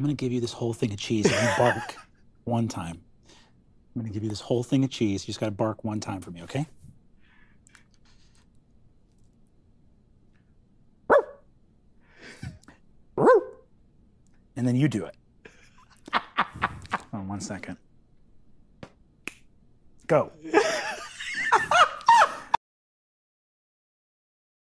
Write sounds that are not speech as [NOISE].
I'm going to give you this whole thing of cheese and you [LAUGHS] bark one time. I'm going to give you this whole thing of cheese. You just got to bark one time for me, okay? And then you do it. [LAUGHS] Hold on one second. Go.